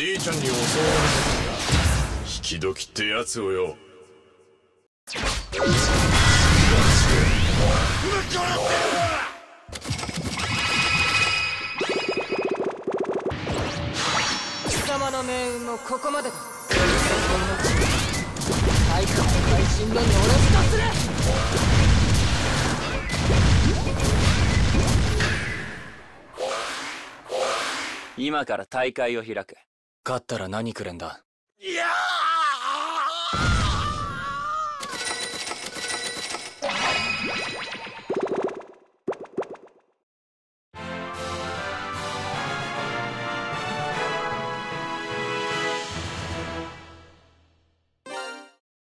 じいちゃんに襲われた引き時ってやつをよ。貴様の命運もここまでだ。大化の会心のノレスとする。今から大会を開く勝ったら何くれんだ？いやー！